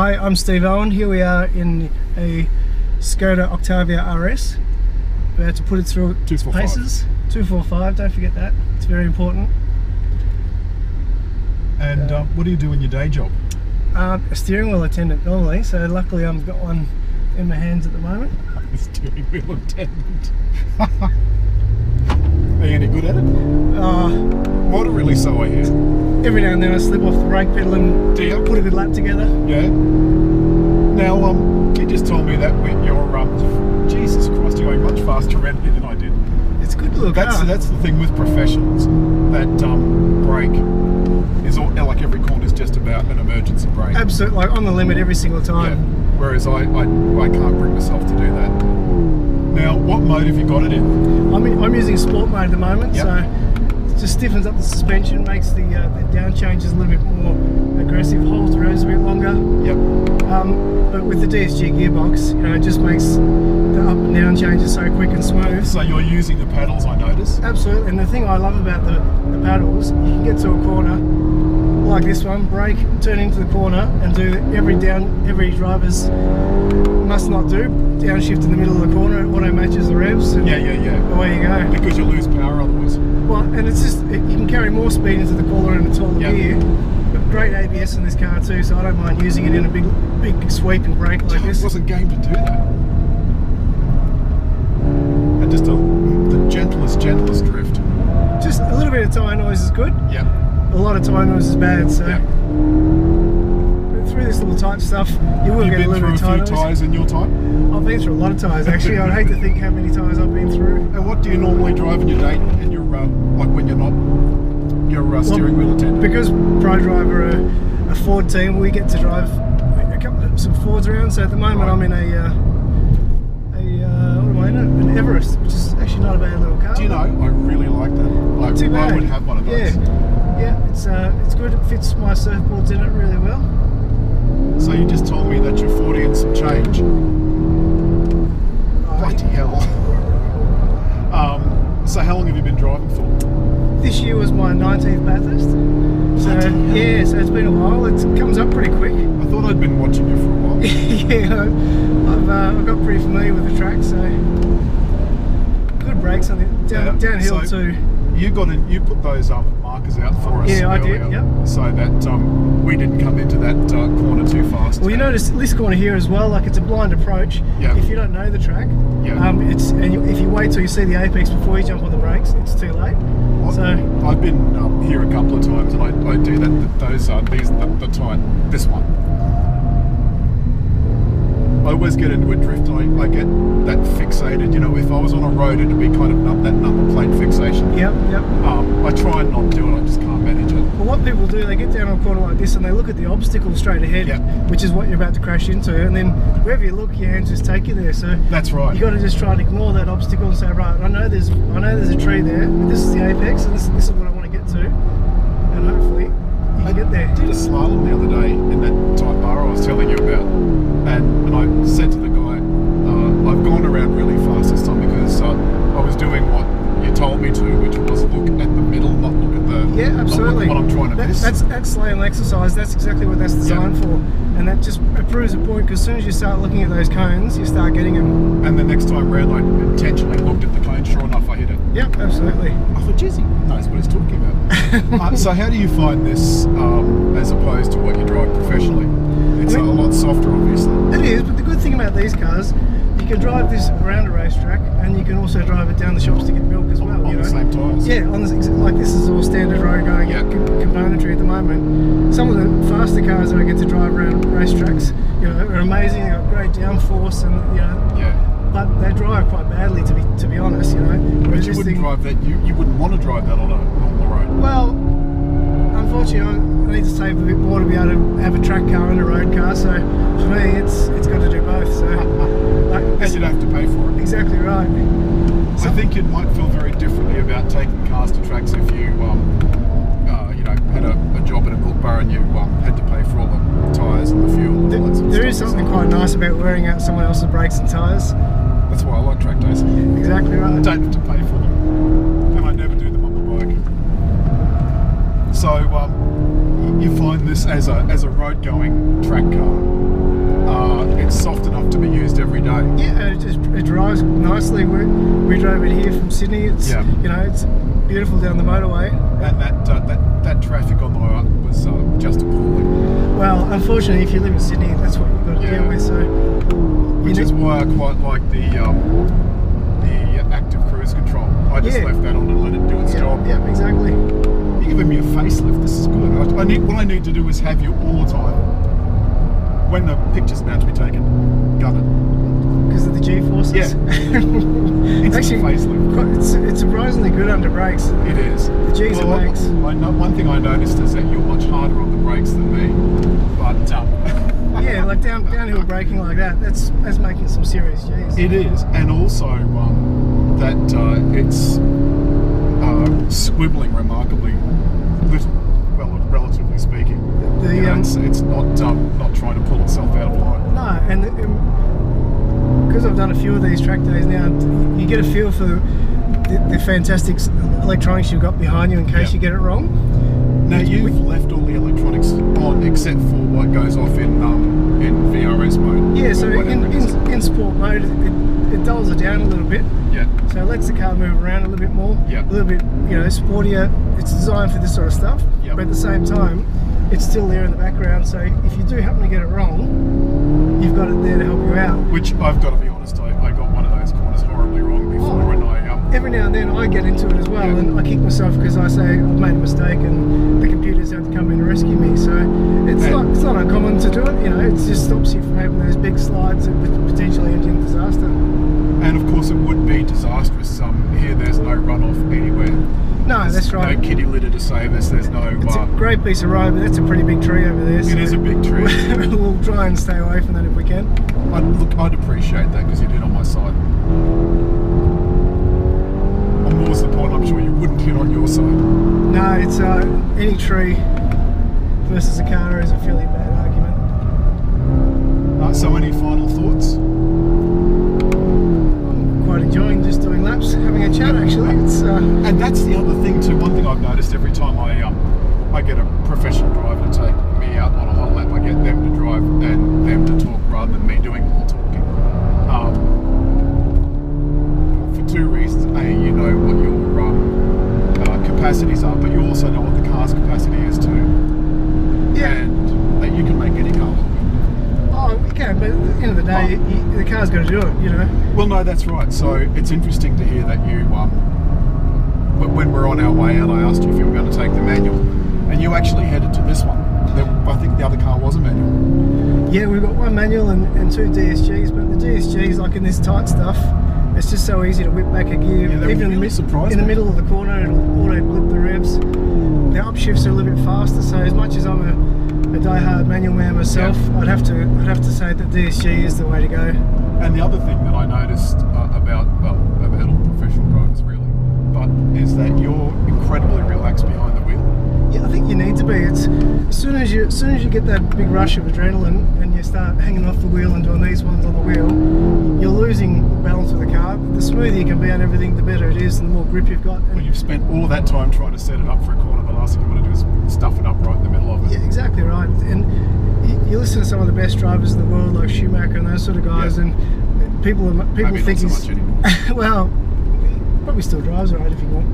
Hi, I'm Steve Owen. Here we are in a Skoda Octavia RS. We had to put it through its 245. paces. 245, don't forget that. It's very important. And uh, what do you do in your day job? Uh, a steering wheel attendant normally, so luckily I've got one in my hands at the moment. Steering wheel attendant. Are you any good at it? Uh, Moderately so, I hear. every now and then I slip off the brake pedal and Do you? put a good lap together. Yeah. Now, um, you just told me that you're um, Jesus Christ, you're going much faster around here than I did. It's good little That's car. that's the thing with professionals. That um, brake is all like every corner is just about an emergency brake. Absolutely, like on the limit every single Yeah. time. Whereas I, I I can't bring myself to do that. Now, what mode have you got it in? I'm, in, I'm using sport mode at the moment, Yep. so it just stiffens up the suspension, makes the, uh, the down changes a little bit more aggressive, holds the roads a bit longer. Yep. Um, but with the DSG gearbox, you know, it just makes the up and down changes so quick and smooth. So you're using the paddles, I notice. Absolutely, and the thing I love about the, the paddles, you can get to a corner like this one, brake, turn into the corner, and do every down, every driver's must not do. Downshift in the middle of the corner, it auto matches the revs, and Yeah, yeah, yeah. away you go. Because you lose power otherwise. Well, and it's just it, you can carry more speed into the corner and a taller Yeah. gear. But great ABS in this car too, so I don't mind using it in a big, big sweeping brake like this. wasn't game to do that. And just a, the gentlest, gentlest drift. Just a little bit of tire noise is good. Yeah. A lot of tire noise is bad. So Yep. But through this little tight stuff, you will You've get a been little through a bit of few tyres in your time. I've been through a lot of tires actually. I'd hate to think how many tires I've been through. And what do you normally drive in your day? And your uh, like when you're not your uh, steering wheel attendant? Because Pro Driver are a Ford team, we get to drive a couple of some Fords around. So at the moment, Right. I'm in a uh, a uh, what am I in? An Everest, which is actually not a bad little car. Do you know? I really like that. I, Too I would have one of those. Yeah, yeah, it's uh, it's good. It fits my surfboards in it really well. So you just told me that you're 40 and some change. Bloody hell. Um, so how long have you been driving for? This year was my 19th Bathurst. So yeah, so it's been a while. It comes up pretty quick. I thought I'd been watching you for a while. yeah, I've uh, I've got pretty familiar with the track, so good brakes on it. Down, Yeah, downhill so- too. You got in, you put those um, markers out. Yeah, I did, yep. So that um, we didn't come into that uh, corner too fast. Well, you notice this corner here as well. Like it's a blind approach. Yeah. If you don't know the track, Yeah. um, it's and you, if you wait till you see the apex before you jump on the brakes, it's too late. I- So I've been um, here a couple of times, and I, I do that. Those are these the, the tight. This one. I always get into a drift. I, I get that fixated. You know, if I was on a road, it'd be kind of that number plate fixation. yep, yep. Um, I try and not do it. I just can't manage it. Well, what people do, they get down on a corner like this and they look at the obstacle straight ahead, Yep. which is what you're about to crash into, and then wherever you look, your hands just take you there. So That's right. you got to just try and ignore that obstacle and say, right, I know there's, I know there's a tree there, but this is the apex, and this, this is what I want to get to, and hopefully you I can get there. did a slalom the other day That- That's that's slalom exercise. That's exactly what that's designed for, and that just proves a point. Because as soon as you start looking at those cones, you start getting them. and the next time round, I intentionally looked at the cone. Sure enough, I hit it. Yep, absolutely. I thought, geez, he knows what he's talking about. uh, so, how do you find this um, as opposed to what you drive professionally? It's I mean- a lot softer, obviously. It is, but the good thing about these cars, you can drive this around a racetrack, and you can also drive it down the shops to get milk as well. on you know? the same tyres. Yeah, on this, like this is all standard moment. Some of the faster cars that I get to drive around racetracks, you know, are amazing. They've got great downforce, and you know, Yeah. but they drive quite badly to be to be honest. You know, But Whereas you wouldn't thing- drive that. You, you wouldn't want to drive that on a normal road. Well, unfortunately, I need to save a bit more to be able to have a track car and a road car. So for me, it's it's got to do both. So, like, And you'd have to pay for it. exactly right. I think you might feel very differently about taking cars to tracks if you, um, uh, you know, had a, a a milk bar you had to pay for all the tyres and the fuel. And all that There is something quite nice about wearing out someone else's brakes and tyres. That's why I like track days. Exactly right. I don't have to pay for them, and I never do them on the bike. So um, you find this as a as a road going track car uh, it's soft enough to be used every day. Yeah, it just it drives nicely. We, we drove it here from Sydney. It's Yeah. you know it's beautiful down the motorway. And that uh, that that traffic on the way up was uh, just appalling. Well, unfortunately, if you live in Sydney, that's what you've got to Yeah. deal with. So, Which is why I quite like the um, the active cruise control. I just Yeah. left that on and let it do its yeah, job. yeah, exactly. You're giving me a facelift. This is good. I, I need what I need to do is have you all the time. When the picture's about to be taken, gun it. Because of the G forces. Yeah. It's Actually, a facelift. quite- it's, it's surprisingly good under brakes. It is. The G's well, are I- I know, one thing I noticed is that you're much harder on the brakes than me. But um, Yeah, like down downhill braking like that. That's that's making some serious G's. it is, and also um, that uh, it's uh, swiveling remarkably little, well, relatively speaking. The, You know, um, it's, it's not um, not trying to pull itself out of line. No, and because I've done a few of these track days now, you get a feel for the, the fantastic electronics you've got behind you in case Yeah. you get it wrong. Now you've we- left all the electronics on except for what goes off in um, in VRS mode. Yeah, so in, in, in sport mode, it, it dulls it down a little bit. yeah, So it lets the car move around a little bit more, Yeah. a little bit, you know, sportier. It's designed for this sort of stuff, Yeah. but at the same time, it's still there in the background. So if you do happen to get it wrong, you've got it there to help you out. which I've got to be honest, I, I got one of those corners horribly wrong before, Oh. and I um, Every now and then I get into it as well, Yeah. and I kick myself because I say I've made a mistake, and the computers have to come in and rescue me. So it's And- not it's not uncommon to do it. You know, it just stops you from having those big slides that potentially end in disaster. and of course it would be disastrous. Um, here there's no runoff anywhere. No, There's that's right. No kitty litter to save us. There's no. It's a great piece of road, but that's a pretty big tree over there. it so is a big tree. we'll try and stay away from that if we can. I'd, look, I'd appreciate that because you did on my side. Or more's the point, I'm sure you wouldn't hit on your side. No, it's uh, any tree versus a car is a fairly bad argument. Uh, so, any final thoughts? I'm quite enjoying just doing laps, having a chat. Actually, it's uh, And that's the other thing too. One thing I've noticed every time I um, I get a professional driver to take me out on a hot lap, I get them to drive and them to talk rather than me doing all talking. Um, for two reasons: a, you know what your um, uh, capacities are, but you also know what the car's capacity is too, yeah. and that you can make any car. Oh, we can, but at the end of the day, you, the car's got to do it. You know. Well, no, that's right. So it's interesting to hear that you, um, wh- when we're on our way out, I asked you if you were going to take the manual, and you actually headed to this one. There- I think the other car was a manual. Yeah, we've got one manual and, and two DSGs, but the DSGs, like in this tight stuff, it's just so easy to whip back a gear. Yeah, Even in the, really surprised in the middle of the corner, it'll auto blip the revs. The upshifts are a little bit faster, so as much as I'm a, a die-hard manual man myself, I'd have to I'd have to say that DSG is the way to go. And the other thing that I noticed uh, about, well, you as soon as you get that big rush of adrenaline and you start hanging off the wheel and doing these ones on the wheel, you're losing balance with the car. The smoother you can be on everything, the better it is, and the more grip you've got. When you've spent all that time trying to set it up for a corner, the last thing you want to do is stuff it up right in the middle of it. Yeah, exactly right. And you, you listen to some of the best drivers in the world, like Schumacher and those sort of guys, Yeah. and people are- people Maybe think so he's well, he probably still drives right if he want,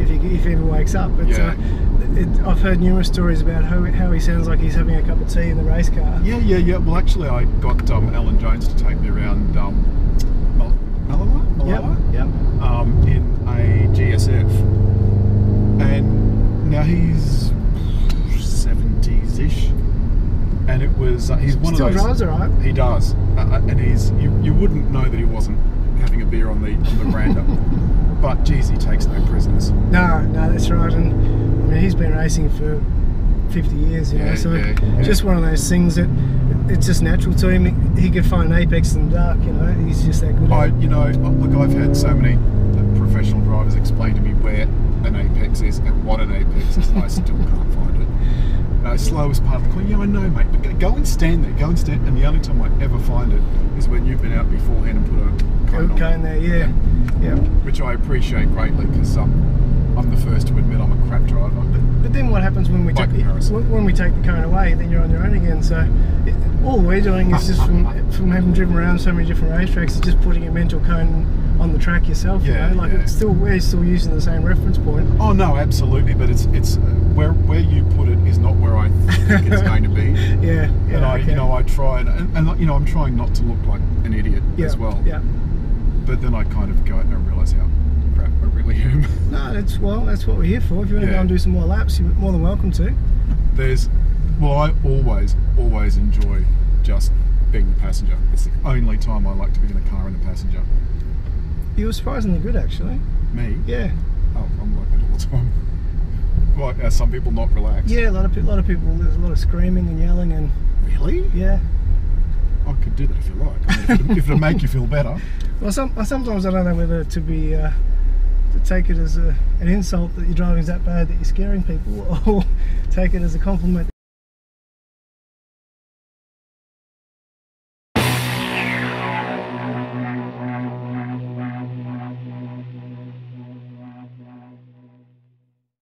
if he if he ever wakes up. But Yeah. uh, it, I've heard numerous stories about how how he sounds like he's having a cup of tea in the race car. Yeah, yeah, yeah. Well, actually, I got um, Alan Jones to take me around um, Mal- Mallala, Yep. Yep. Um, in a GSF, and now he's seventies ish, and it was uh, he's one Still of those. drives all right. He does, uh, uh, and he's you, you wouldn't know that he wasn't having a beer on the on the veranda, but geez, he takes no prisoners. No, no, that's right. And I mean, he's been racing for 50 years, you know, so yeah, yeah. just one of those things that it's just natural to him. He, could find apex in the dark, you know. He's just that good. I, you know, look, I've had so many uh, professional drivers explain to me where an apex is and what an apex is, and I still can't find it. No, slowest part of the corner. Yeah, I know, mate, but go- go and stand there. Go and stand. And the only time I ever find it is when you've been out beforehand and put a cone Cone, on, cone there, yeah, yeah. Which I appreciate greatly because um, I'm the first to admit I'm a crap driver. But but then what happens when we By take comparison. when when we take the cone away? Then you're on your own again. So it, all we're doing is just from from having driven around so many different racetracks, is just putting a mental cone on the track yourself. Yeah, you know? like yeah. it's still we're still using the same reference point. Oh no, absolutely. But it's it's uh, where where you put it is not where I think it's going to be. Yeah, yeah. and I, okay. you know, I try and, and, and you know, I'm trying not to look like an idiot yeah, as well. Yeah. But then I kind of go and I realise how crap I really am. No, that's well, that's what we're here for. If you want to Yeah. go and do some more laps, you're more than welcome to. There's, well, I always, always enjoy just being the passenger. It's the only time I like to be in a car and a passenger. You were surprisingly good, actually. Me? Yeah, Oh, I'm like that all the time. Why are some people not relaxed? yeah. A lot of pe- lot of people. There's a lot of screaming and yelling and Really? yeah. I could do that if you like. I mean, if, it'll make you feel better. Well, some, sometimes I don't know whether to be uh, to take it as a, an insult that your driving's that bad that you're scaring people, or take it as a compliment